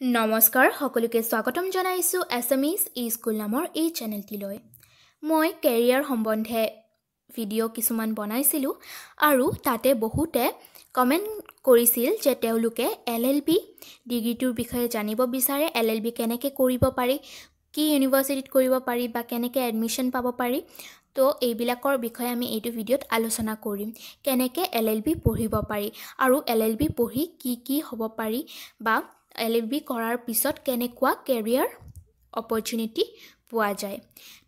নমস্কাৰ সকলোকে স্বাগতম জনাইছোঁ এছএমিজ ই স্কুল নামৰ এই চেনেলটিলৈ। মই কেৰিয়াৰ সম্বন্ধে ভিডিঅ' কিছুমান বনাইছিলোঁ আৰু তাতে বহুতে কমেণ্ট কৰিছিল যে তেওঁলোকে এল এল বি ডিগ্ৰীটোৰ বিষয়ে জানিব বিচাৰে এল এল বি কেনেকৈ কৰিব পাৰি কি ইউনিভাৰ্চিটিত কৰিব পাৰি বা কেনেকৈ এডমিশ্যন পাব পাৰি। তো এইবিলাকৰ বিষয়ে আমি এইটো ভিডিঅ'ত আলোচনা কৰিম কেনেকৈ এল এল বি পঢ়িব পাৰি আৰু এল এল বি পঢ়ি কি কি হ'ব পাৰি বা এল এল বি কৰাৰ পিছত কেনেকুৱা কেৰিয়াৰ অপৰচুনিটি পোৱা যায়।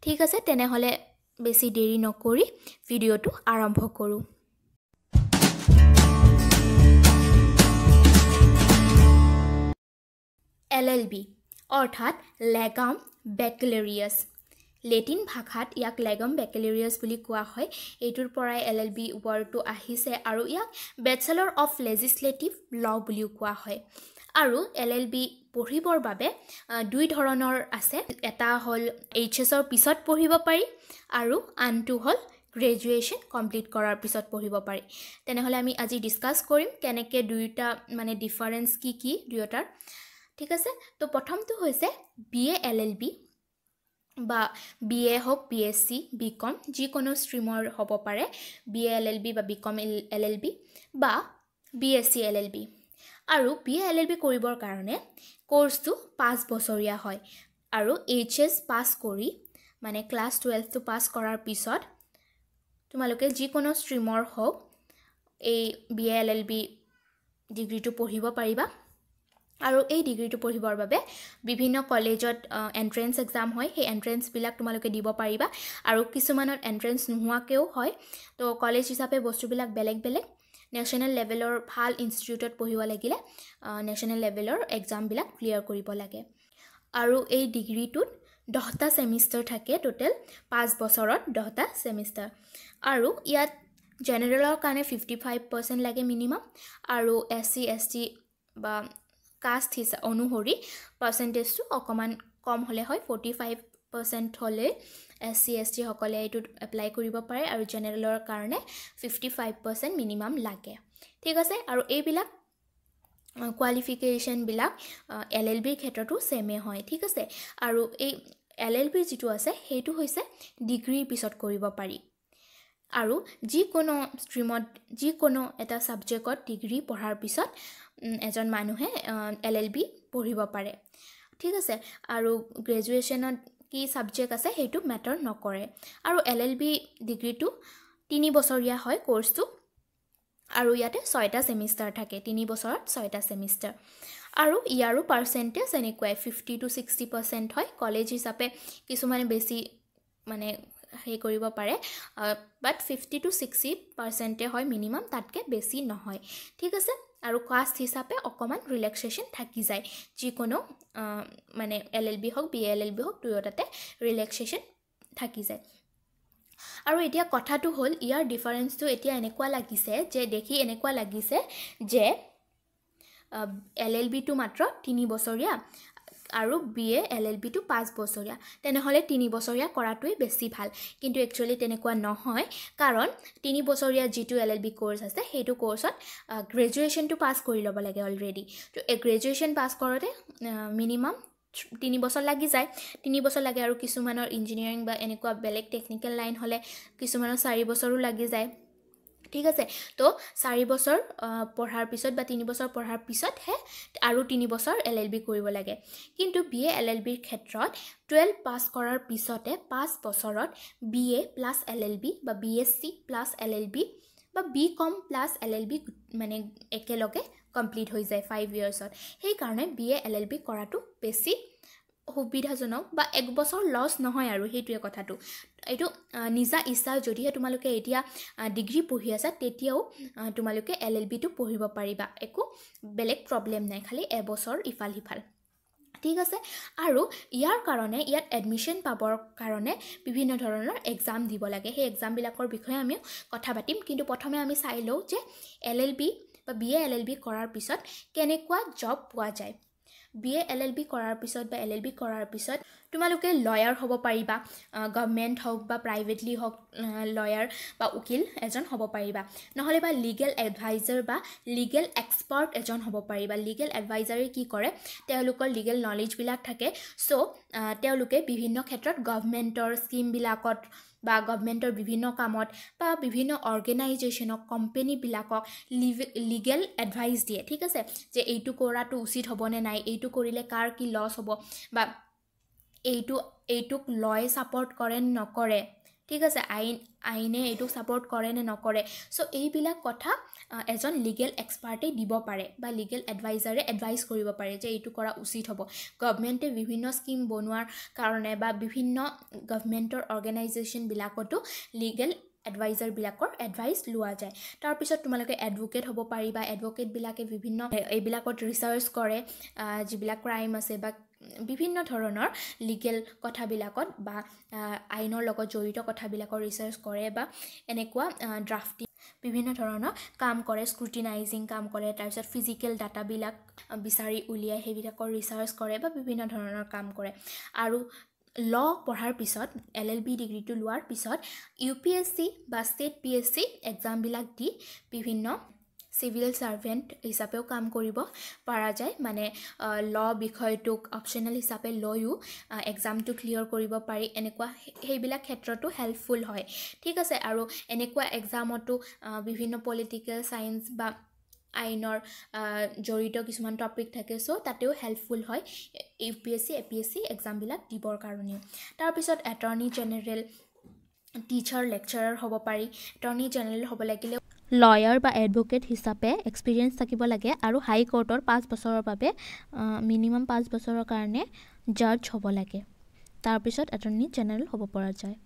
ঠিক আছে তেনেহ'লে বেছি দেৰি নকৰি ভিডিঅ'টো আৰম্ভ কৰোঁ। এল এল বি অৰ্থাৎ লেগাম বেকেলেৰিয়াছ। লেটিন ভাষাত ইয়াক লেগম বেকেলেৰিয়াছ বুলি কোৱা হয়। এইটোৰ পৰাই এল এল বি ৱৰ্ডটো আহিছে আৰু ইয়াক বেচেলৰ অফ লেজিছলেটিভ ল বুলিও কোৱা হয়। আৰু এল এল বি পঢ়িবৰ বাবে দুই ধৰণৰ আছে। এটা হ'ল এইচ এছৰ পিছত পঢ়িব পাৰি আৰু আনটো হ'ল গ্ৰেজুৱেশ্যন কমপ্লিট কৰাৰ পিছত পঢ়িব পাৰি। তেনেহ'লে আমি আজি ডিছকাছ কৰিম কেনেকৈ দুয়োটা মানে ডিফাৰেঞ্চ কি কি দুয়োটাৰ। ঠিক আছে? তো প্ৰথমটো হৈছে B A L L B বা বি এ হওক B S C B com যিকোনো ষ্ট্ৰীমৰ হ'ব পাৰে। B A L L B বা B com L L B বা B S C L L B. আৰু B A L L B কৰিবৰ কাৰণে ক'ৰ্চটো পাঁচ বছৰীয়া হয়। আৰু এইচ এছ পাছ কৰি মানে ক্লাছ টুৱেলভটো পাছ কৰাৰ পিছত তোমালোকে যিকোনো ষ্ট্ৰীমৰ হওক এই B A L L B ডিগ্ৰীটো পঢ়িব পাৰিবা। আৰু এই ডিগ্ৰীটো পঢ়িবৰ বাবে বিভিন্ন কলেজত এণ্ট্ৰেঞ্চ এক্সাম হয়। সেই এণ্ট্ৰেঞ্চবিলাক তোমালোকে দিব পাৰিবা। আৰু কিছুমানত এণ্ট্ৰেঞ্চ নোহোৱাকৈও হয়। তো কলেজ হিচাপে বস্তুবিলাক বেলেগ বেলেগ নেশ্যনেল লেভেলৰ ভাল ইনষ্টিটিউটত পঢ়িব লাগিলে নেশ্যনেল লেভেলৰ এক্সামবিলাক ক্লিয়াৰ কৰিব লাগে। আৰু এই ডিগ্ৰীটোত দহটা ছেমিষ্টাৰ থাকে টোটেল পাঁচ বছৰত দহটা ছেমিষ্টাৰ আৰু ইয়াত জেনেৰেলৰ কাৰণে ফিফটি ফাইভ পাৰ্চেণ্ট লাগে মিনিমাম আৰু এছ চি এছ টি বা কাষ্ট হিচা অনুসৰি পাৰ্চেণ্টেজটো অকণমান কম হ'লে হয় ফৰ্টি ফাইভ পাৰ্চেণ্ট হ'লে এছ চি এছ টিসকলে এইটোত এপ্লাই কৰিব পাৰে আৰু জেনেৰেলৰ কাৰণে ফিফটি ফাইভ পাৰ্চেণ্ট মিনিমাম লাগে। ঠিক আছে? আৰু এইবিলাক কোৱালিফিকেশ্যনবিলাক এল এল বিৰ ক্ষেত্ৰতো ছেমে হয়। ঠিক আছে? আৰু এই এল এল বিৰ যিটো আছে সেইটো হৈছে ডিগ্ৰীৰ পিছত কৰিব পাৰি। আৰু যিকোনো ষ্ট্ৰীমত যিকোনো এটা ছাবজেক্টত ডিগ্ৰী পঢ়াৰ পিছত এজন মানুহে এল এল বি পঢ়িব পাৰে। ঠিক আছে? আৰু গ্ৰেজুৱেশ্যনত কি ছাবজেক্ট আছে সেইটো মেটাৰ নকৰে। আৰু এল এল বি ডিগ্ৰীটো তিনি বছৰীয়া হয় ক'ৰ্চটো আৰু ইয়াতে ছয়টা ছেমিষ্টাৰ থাকে তিনি বছৰত ছয়টা ছেমিষ্টাৰ আৰু ইয়াৰো পাৰ্চেণ্টেজ এনেকুৱাই ফিফটি টু ছিক্সটি পাৰ্চেণ্ট হয়। কলেজ হিচাপে কিছুমানে বেছি মানে হেৰি কৰিব পাৰে বাট ফিফটি টু ছিক্সটি পাৰ্চেণ্টে হয় মিনিমাম তাতকৈ বেছি নহয়। ঠিক আছে? আৰু কাষ্ট হিচাপে অকণমান ৰিলেক্সেশ্যন থাকি যায়। যিকোনো মানে এল এল বি হওক বি এল এল বি হওক দুয়োটাতে ৰিলেক্সেশ্যন থাকি যায়। আৰু এতিয়া কথাটো হ'ল ইয়াৰ ডিফাৰেঞ্চটো এতিয়া এনেকুৱা লাগিছে যে দেখি এনেকুৱা লাগিছে যে এল এল বিটো মাত্ৰ তিনি বছৰীয়া আৰু বি এ এল এল বিটো পাঁচ বছৰীয়া। তেনেহ'লে তিনি বছৰীয়া কৰাটোৱেই বেছি ভাল। কিন্তু একচুৱেলি তেনেকুৱা নহয়। কাৰণ তিনি বছৰীয়া যিটো এল এল বি ক'ৰ্চ আছে সেইটো ক'ৰ্চত গ্ৰেজুৱেশ্যনটো পাছ কৰি ল'ব লাগে অলৰেডি তো এই গ্ৰেজুৱেশ্যন পাছ কৰোঁতে মিনিমাম তিনি বছৰ লাগি যায়। তিনি বছৰ লাগে আৰু কিছুমানৰ ইঞ্জিনিয়াৰিং বা এনেকুৱা বেলেগ টেকনিকেল লাইন হ'লে কিছুমানৰ চাৰি বছৰো লাগি যায়। ঠিক আছে। তো চাৰি বছৰ পঢ়াৰ পিছত বা তিনি বছৰ পঢ়াৰ পিছতহে আৰু তিনি বছৰ এল এল বি কৰিব লাগে। কিন্তু বি এ এল এল বিৰ ক্ষেত্ৰত টুৱেলভ পাছ কৰাৰ পিছতে পাঁচ বছৰত B A plus L L B বা B S C plus L L B বা B com plus L L B মানে একেলগে কমপ্লিট হৈ যায় ফাইভ ইয়াৰ্ছত। সেইকাৰণে B A L L B কৰাটো বেছি সুবিধাজনক বা এক বছৰ লছ নহয় আৰু সেইটোৱে কথাটো। এইটো নিজা ইচ্ছা যদিহে তোমালোকে এতিয়া ডিগ্ৰী পঢ়ি আছা তেতিয়াও তোমালোকে এল এল বিটো পঢ়িব পাৰিবা। একো বেলেগ প্ৰব্লেম নাই খালি এবছৰ ইফাল সিফাল। ঠিক আছে? আৰু ইয়াৰ কাৰণে ইয়াত এডমিশ্যন পাবৰ কাৰণে বিভিন্ন ধৰণৰ এক্সাম দিব লাগে। সেই এক্সামবিলাকৰ বিষয়ে আমি কথা পাতিম। কিন্তু প্ৰথমে আমি চাই লওঁ যে এল এল বি বা B A L L B কৰাৰ পিছত কেনেকুৱা জব পোৱা যায়। B A L L B কৰাৰ পিছত বা এল এল বি কৰাৰ পিছত তোমালোকে লয়াৰ হ'ব পাৰিবা গভমেণ্ট হওক বা প্ৰাইভেটলি হওক লয়াৰ বা উকিল এজন হ'ব পাৰিবা। নহ'লে বা লিগেল এডভাইজাৰ বা লিগেল এক্সপাৰ্ট এজন হ'ব পাৰিবা। লিগেল এডভাইজাৰে কি কৰে? তেওঁলোকৰ লিগেল নলেজবিলাক থাকে। চ' তেওঁলোকে বিভিন্ন ক্ষেত্ৰত গভমেণ্টৰ স্কীমবিলাকত বা গভমেণ্টৰ বিভিন্ন কামত বা বিভিন্ন অৰ্গেনাইজেশ্যনক কোম্পেনীবিলাকক লিগেল এডভাইচ দিয়ে। ঠিক আছে? যে এইটো কৰাটো উচিত হ'বনে নাই এইটো কৰিলে কাৰ কি লছ হ'ব বা এইটো এইটোক লয় ছাপৰ্ট কৰে নকৰে। ঠিক আছে আইন আইনে এইটোক ছাপৰ্ট কৰে নে নকৰে। চ' এইবিলাক কথা এজন লিগেল এক্সপাৰ্টে দিব পাৰে বা লিগেল এডভাইজাৰে এডভাইচ কৰিব পাৰে যে এইটো কৰা উচিত হ'ব। গভমেণ্টে বিভিন্ন স্কীম বনোৱাৰ কাৰণে বা বিভিন্ন গভমেণ্টৰ অৰ্গেনাইজেশ্যনবিলাকতো লিগেল এডভাইজাৰবিলাকৰ এডভাইচ লোৱা যায়। তাৰপিছত তোমালোকে এডভকেট হ'ব পাৰিবা। এডভকেটবিলাকে বিভিন্ন এইবিলাকত ৰিচাৰ্চ কৰে যিবিলাক ক্ৰাইম আছে বা বিভিন্ন ধৰণৰ লিগেল কথাবিলাকত বা আইনৰ লগত জড়িত কথাবিলাকৰ ৰিচাৰ্চ কৰে বা এনেকুৱা ড্ৰাফটিং বিভিন্ন ধৰণৰ কাম কৰে স্ক্ৰুটিনাইজিং কাম কৰে তাৰপিছত ফিজিকেল ডাটাবিলাক বিচাৰি উলিয়াই সেইবিলাকৰ ৰিচাৰ্চ কৰে বা বিভিন্ন ধৰণৰ কাম কৰে। আৰু ল পঢ়াৰ পিছত এল এল বি ডিগ্ৰীটো লোৱাৰ পিছত ইউ পি এছ চি বা ষ্টেট পি এছ চি এক্সামবিলাক দি বিভিন্ন চিভিল ছাৰ্ভেণ্ট হিচাপেও কাম কৰিব পৰা যায়। মানে ল বিষয়টোক অপশ্যনেল হিচাপে লৈও এক্সামটো ক্লিয়াৰ কৰিব পাৰি। এনেকুৱা সেইবিলাক ক্ষেত্ৰতো হেল্পফুল হয়। ঠিক আছে আৰু এনেকুৱা এক্সামতো বিভিন্ন পলিটিকেল ছায়েন্স বা আইনৰ জড়িত কিছুমান টপিক থাকে চ' তাতেও হেল্পফুল হয়। U P S C A P S C এক্সামবিলাক দিবৰ কাৰণেও। তাৰপিছত এটৰ্নি জেনেৰেল টিচাৰ লেকচাৰাৰ হ'ব পাৰি। এটৰ্নি জেনেৰেল হ'ব লাগিলে লয়াৰ বা এডভকেট হিচাপে এক্সপিৰিয়েঞ্চ থাকিব লাগে আৰু হাই কৰ্টৰ পাঁচ বছৰৰ বাবে মিনিমাম পাঁচ বছৰৰ কাৰণে জাজ হ'ব লাগে। তাৰপিছত এটৰ্নি জেনেৰেল হ'ব পৰা যায়।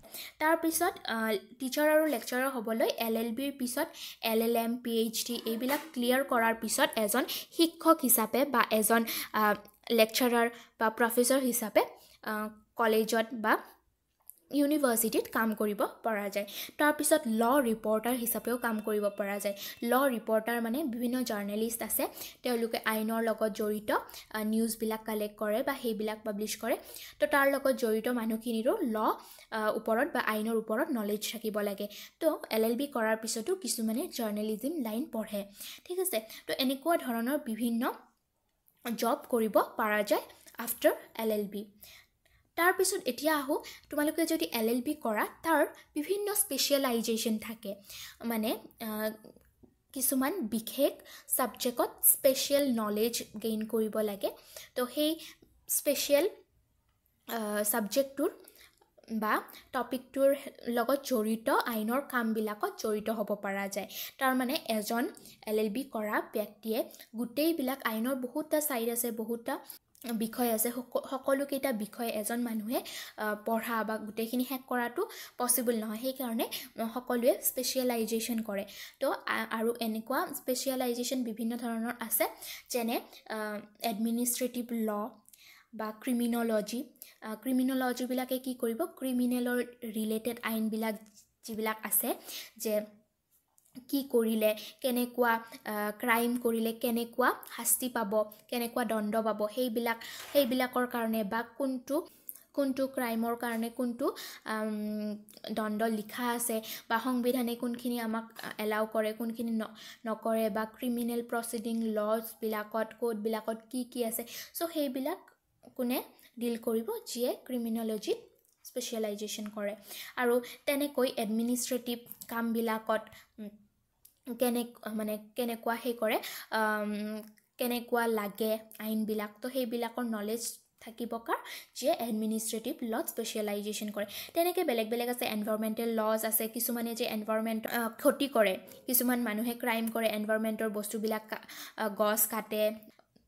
তাৰপিছত টিচাৰ আৰু লেকচাৰাৰ হ'বলৈ এল এল বিৰ পিছত L L M P H D এইবিলাক ক্লিয়াৰ কৰাৰ পিছত এজন শিক্ষক হিচাপে বা এজন লেকচাৰাৰ বা প্ৰফেচৰ হিচাপে কলেজত বা ইউনিভাৰ্চিটিত কাম কৰিব পৰা যায়। তাৰপিছত ল ৰিপৰ্টাৰ হিচাপেও কাম কৰিব পৰা যায়। ল ৰিপৰ্টাৰ মানে বিভিন্ন জাৰ্নেলিষ্ট আছে। তেওঁলোকে আইনৰ লগত জড়িত নিউজবিলাক কালেক্ট কৰে বা সেইবিলাক পাব্লিছ কৰে। তো তাৰ লগত জড়িত মানুহখিনিৰো ল ওপৰত বা আইনৰ ওপৰত নলেজ থাকিব লাগে। তো এল এল বি কৰাৰ পিছতো কিছুমানে জাৰ্নেলিজিম লাইন পঢ়ে। ঠিক আছে? তো এনেকুৱা ধৰণৰ বিভিন্ন জব কৰিব পৰা যায় আফটাৰ এল এল বি। তাৰপিছত এতিয়া আহোঁ তোমালোকে যদি এল এল বি কৰা তাৰ বিভিন্ন স্পেচিয়েলাইজেশ্যন থাকে। মানে কিছুমান বিশেষ ছাবজেক্টত স্পেচিয়েল নলেজ গেইন কৰিব লাগে। তো সেই স্পেচিয়েল ছাবজেক্টটোৰ বা টপিকটোৰ লগত জড়িত আইনৰ কামবিলাকত জড়িত হ'ব পৰা যায়। তাৰমানে এজন এল এল বি কৰা ব্যক্তিয়ে গোটেইবিলাক আইনৰ বহুতটা ছাইড আছে বহুতটা বিষয় আছে। সকলোকেইটা বিষয় এজন মানুহে পঢ়া বা গোটেইখিনি শেষ কৰাটো পচিবল নহয়। সেইকাৰণে সকলোৱে স্পেচিয়েলাইজেশ্যন কৰে। তো আৰু এনেকুৱা স্পেচিয়েলাইজেশ্যন বিভিন্ন ধৰণৰ আছে যেনে এডমিনিষ্ট্ৰেটিভ ল বা ক্ৰিমিনলজি ক্ৰিমিনলজিবিলাকে কি কৰিব? ক্ৰিমিনেলৰ ৰিলেটেড আইনবিলাক যিবিলাক আছে যে কি কৰিলে কেনেকুৱা ক্ৰাইম কৰিলে কেনেকুৱা শাস্তি পাব কেনেকুৱা দণ্ড পাব সেইবিলাক সেইবিলাকৰ কাৰণে বা কোনটো কোনটো ক্ৰাইমৰ কাৰণে কোনটো দণ্ড লিখা আছে বা সংবিধানে কোনখিনি আমাক এলাউ কৰে কোনখিনি নকৰে বা ক্ৰিমিনেল প্ৰচিডিং লজবিলাকত কোডবিলাকত কি কি আছে চ' সেইবিলাক কোনে ডিল কৰিব যিয়ে ক্ৰিমিনলজিত স্পেচিয়েলাইজেশ্যন কৰে। আৰু তেনেকৈ এডমিনিষ্ট্ৰেটিভ কামবিলাকত কেনে মানে কেনেকুৱা সেই কৰে কেনেকুৱা লাগে আইনবিলাক তো সেইবিলাকৰ নলেজ থাকিব কাৰ যিয়ে এডমিনিষ্ট্ৰেটিভ লত স্পেচিয়েলাইজেশ্যন কৰে। তেনেকৈ বেলেগ বেলেগ আছে এনভাইৰমেণ্টেল লজ আছে কিছুমানে যে এনভাইৰমেণ্ট ক্ষতি কৰে কিছুমান মানুহে ক্ৰাইম কৰে এনভাইৰমেণ্টৰ বস্তুবিলাক গছ কাটে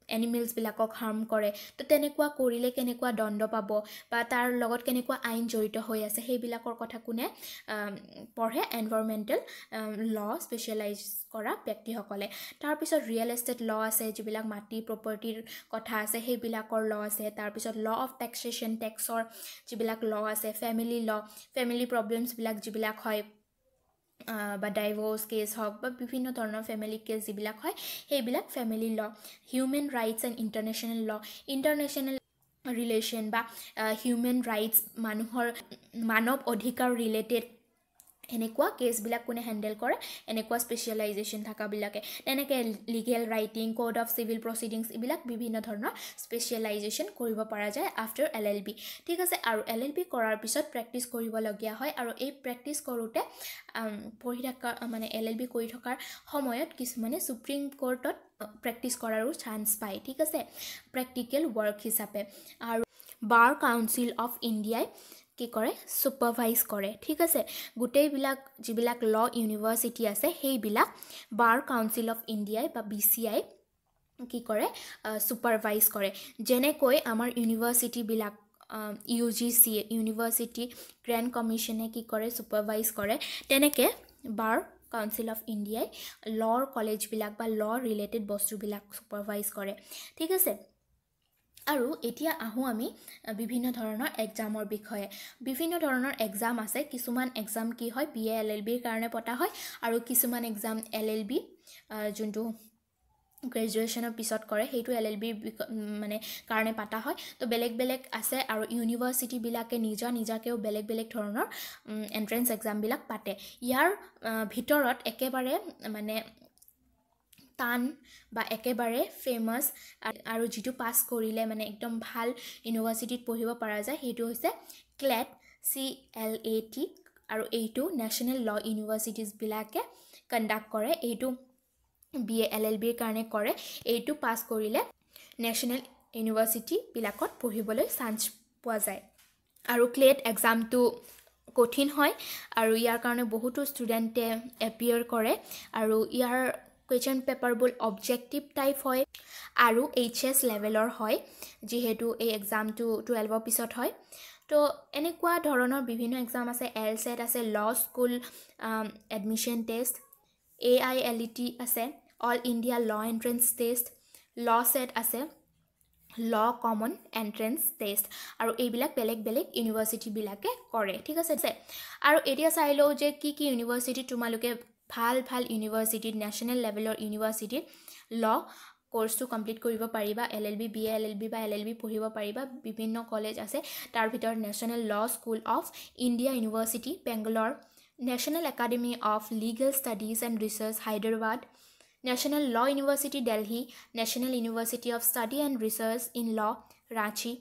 এনিমেলছবিলাকক হাৰ্ম কৰে। তো তেনেকুৱা কৰিলে কেনেকুৱা দণ্ড পাব বা তাৰ লগত কেনেকুৱা আইন জড়িত হৈ আছে সেইবিলাকৰ কথা কোনে পঢ়ে এনভাইৰমেণ্টেল ল স্পেচিয়েলাইজ কৰা ব্যক্তিসকলে। তাৰপিছত ৰিয়েল এষ্টেট ল আছে যিবিলাক মাটি প্ৰপাৰ্টিৰ কথা আছে সেইবিলাকৰ ল আছে। তাৰপিছত ল অফ টেক্সেশ্যন টেক্সৰ যিবিলাক ল আছে ফেমিলি ল ফেমিলি প্ৰব্লেমছবিলাক যিবিলাক হয় বা ডাইভৰ্চ কেছ হওক বা বিভিন্ন ধৰণৰ ফেমিলি কেছ যিবিলাক হয় সেইবিলাক family law human rights and international law international relation বা হিউমেন ৰাইটছ মানুহৰ মানৱ অধিকাৰ ৰিলেটেড এনেকুৱা কেছবিলাক কোনে হেণ্ডেল কৰে এনেকুৱা স্পেচিয়েলাইজেশ্যন থকাবিলাকে। তেনেকৈ legal writing code of civil proceedings এইবিলাক বিভিন্ন ধৰণৰ স্পেচিয়েলাইজেশ্যন কৰিব পৰা যায় আফটাৰ এল এল বি ঠিক আছে আৰু এল এল বি কৰাৰ পিছত প্ৰেক্টিচ কৰিবলগীয়া হয় আৰু এই প্ৰেক্টিচ কৰোঁতে পঢ়ি থকা মানে এল এল বি কৰি থকাৰ সময়ত কিছুমানে ছুপ্ৰিম কোৰ্টত প্ৰেক্টিচ কৰাৰো চান্স পায়। ঠিক আছে প্ৰেক্টিকেল ৱৰ্ক হিচাপে। আৰু বাৰ কাউন্সিল অফ ইণ্ডিয়াই কি কৰে? ছুপাৰভাইজ কৰে। ঠিক আছে? গোটেইবিলাক যিবিলাক ল ইউনিভাৰ্চিটি আছে সেইবিলাক বাৰ কাউন্সিল অফ ইণ্ডিয়াই বা বি চি আই কি কৰে? ছুপাৰভাইজ কৰে। যেনেকৈ আমাৰ ইউনিভাৰ্চিটিবিলাক U G C university grand কমিশ্যনে কি কৰে? ছুপাৰভাইজ কৰে। তেনেকৈ বাৰ কাউন্সিল অফ ইণ্ডিয়াই লৰ কলেজবিলাক বা ল ৰিলেটেড বস্তুবিলাক ছুপাৰভাইজ কৰে। ঠিক আছে? আৰু এতিয়া আহোঁ আমি বিভিন্ন ধৰণৰ এক্সামৰ বিষয়ে। বিভিন্ন ধৰণৰ এক্সাম আছে কিছুমান এক্সাম কি হয় বি এ এল এল বিৰ কাৰণে পতা হয় আৰু কিছুমান এক্সাম এল এল বি যোনটো গ্ৰেজুৱেশ্যনৰ পিছত কৰে সেইটো এল এল বিৰ মানে কাৰণে পাতা হয়। তো বেলেগ বেলেগ আছে আৰু ইউনিভাৰ্চিটিবিলাকে নিজা নিজাকৈও বেলেগ বেলেগ ধৰণৰ এণ্ট্ৰেঞ্চ এক্সামবিলাক পাতে। ইয়াৰ ভিতৰত একেবাৰে মানে টান বা একেবাৰে ফেমাছ আৰু যিটো পাছ কৰিলে মানে একদম ভাল ইউনিভাৰ্চিটিত পঢ়িব পৰা যায় সেইটো হৈছে CLAT C L A T আৰু এইটো নেশ্যনেল ল ইউনিভাৰ্চিটিজবিলাকে কণ্ডাক্ট কৰে। এইটো বি এ এল এল বিৰ কাৰণে কৰে। এইটো পাছ কৰিলে নেশ্যনেল ইউনিভাৰ্চিটিবিলাকত পঢ়িবলৈ চান্স পোৱা যায়। আৰু ক্লেট এক্সামটো কঠিন হয় আৰু ইয়াৰ কাৰণে বহুতো ষ্টুডেণ্টে এপিয়াৰ কৰে। আৰু ইয়াৰ কুৱেশ্যন পেপাৰবোৰ অবজেক্টিভ টাইপ হয় আৰু এইচ এছ লেভেলৰ হয় যিহেতু এই এক্সামটো টুৱেলভৰ পিছত হয়। তো এনেকুৱা ধৰণৰ বিভিন্ন এক্সাম আছে এল ছেট আছে law school admission test A I L E T আছে all India law entrance test law CET আছে ল কমন এণ্ট্ৰেঞ্চ টেষ্ট আৰু এইবিলাক বেলেগ বেলেগ ইউনিভাৰ্চিটিবিলাকে কৰে ঠিক আছে? আৰু এতিয়া চাই লওঁ যে কি কি ইউনিভাৰ্চিটিত তোমালোকে ভাল ভাল ইউনিভাৰ্চিটিত নেশ্যনেল লেভেলৰ ইউনিভাৰ্চিটিত ল কৰ্চটো কমপ্লিট কৰিব পাৰিবা L L B B A L L B বা এল এল বি পঢ়িব পাৰিবা বিভিন্ন কলেজ আছে। তাৰ ভিতৰত national law school of India university Bangalore national academy of legal studies and research Hyderabad national law university Delhi national university of study and research in law Ranchi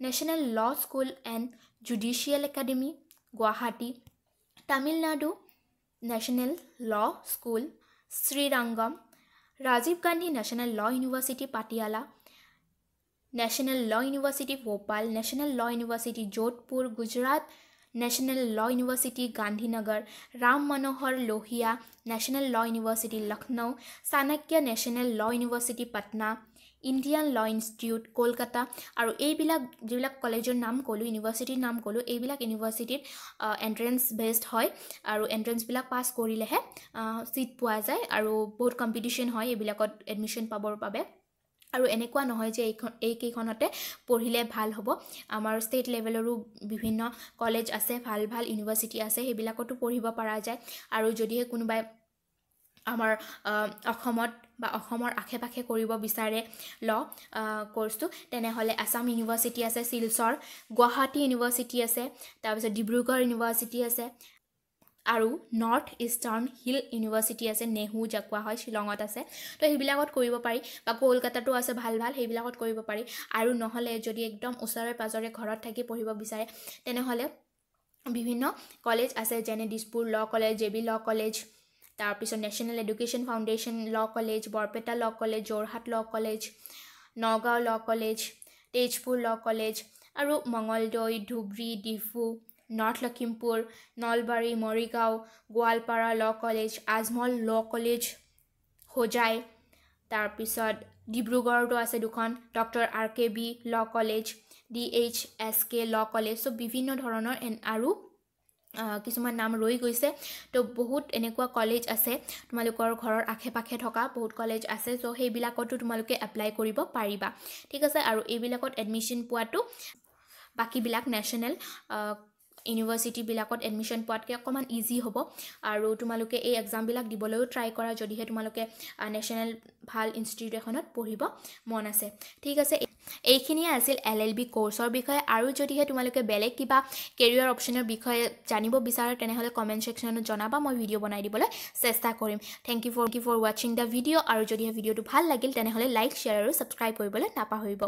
national law school and judicial academy Guwahati Tamil Nadu national law school Srirangam Rajiv Gandhi national law university Patiala national law university Bhopal national law university Jodhpur Gujarat national law university Gandhinagar Ram Manohar Lohia national law university Lucknow Chanakya national law university Patna Indian law institute Kolkata আৰু এইবিলাক যিবিলাক কলেজৰ নাম ক'লোঁ ইউনিভাৰ্চিটিৰ নাম ক'লোঁ এইবিলাক ইউনিভাৰ্চিটিত এণ্ট্ৰেঞ্চ বেছড হয় আৰু এণ্ট্ৰেঞ্চবিলাক পাছ কৰিলেহে ছিট পোৱা যায় আৰু বহুত কম্পিটিশ্যন হয় এইবিলাকত এডমিশ্যন পাবৰ বাবে। আৰু এনেকুৱা নহয় যে এইখন এইকেইখনতে পঢ়িলে ভাল হ'ব। আমাৰ ষ্টেট লেভেলৰো বিভিন্ন কলেজ আছে ভাল ভাল ইউনিভাৰ্চিটি আছে সেইবিলাকতো পঢ়িব পৰা যায়। আৰু যদিহে কোনোবাই আমাৰ অসমত বা অসমৰ আশে পাশে কৰিব বিচাৰে ল কৰ্চটো তেনেহ'লে আছাম ইউনিভাৰ্চিটি আছে শিলচৰ। গুৱাহাটী ইউনিভাৰ্চিটি আছে তাৰপিছত ডিব্ৰুগড় ইউনিভাৰ্চিটি আছে। আৰু নৰ্থ ইষ্টাৰ্ণ হিল ইউনিভাৰ্চিটি আছে নেহু যাক কোৱা হয় শ্বিলঙত আছে। তো সেইবিলাকত কৰিব পাৰি বা কলকাতাতো আছে ভাল ভাল সেইবিলাকত কৰিব পাৰি। আৰু নহ'লে যদি একদম ওচৰে পাঁজৰে ঘৰত থাকি পঢ়িব বিচাৰে তেনেহ'লে বিভিন্ন কলেজ আছে যেনে Dispur law college J B law college তাৰপিছত national education foundation law college Barpeta law college Jorhat law college Nagaon law college Tezpur law college আৰু Mangaldoi Dhubri Diphu north Lakhimpur Nalbari Morigaon Goalpara law college Ajmal law college Hojai তাৰপিছত ডিব্ৰুগড়তো আছে দুখন doctor R K B law college D H S K law college so' বিভিন্ন ধৰণৰ আৰু কিছুমান নাম ৰৈ গৈছে। তো বহুত এনেকুৱা কলেজ আছে তোমালোকৰ ঘৰৰ আশে পাশে থকা বহুত কলেজ আছে চ' সেইবিলাকতো তোমালোকে এপ্লাই কৰিব পাৰিবা। ঠিক আছে আৰু এইবিলাকত এডমিশ্যন পোৱাটো বাকীবিলাক নেশ্যনেল ইউনিভাৰ্চিটিবিলাকত এডমিশ্যন পোৱাতকৈ অকণমান ইজি হ'ব। আৰু তোমালোকে এই এক্সামবিলাক দিবলৈও ট্ৰাই কৰা যদিহে তোমালোকে নেশ্যনেল ভাল ইনষ্টিটিউট এখনত পঢ়িব মন আছে। ঠিক আছে এইখিনিয়ে আছিল এল এল বি কৰ্চৰ বিষয়ে। আৰু যদিহে তোমালোকে বেলেগ কিবা কেৰিয়াৰ অপশ্যনৰ বিষয়ে জানিব বিচাৰা তেনেহ'লে কমেণ্ট ছেকশ্যনত জনাবা মই ভিডিঅ' বনাই দিবলৈ চেষ্টা কৰিম। Thank you for you for ৱাচিং দ্য ভিডিঅ' আৰু যদিহে ভিডিঅ'টো ভাল লাগিল তেনেহ'লে লাইক শ্বেয়াৰ আৰু ছাবস্ক্ৰাইব কৰিবলৈ নাপাহৰিব।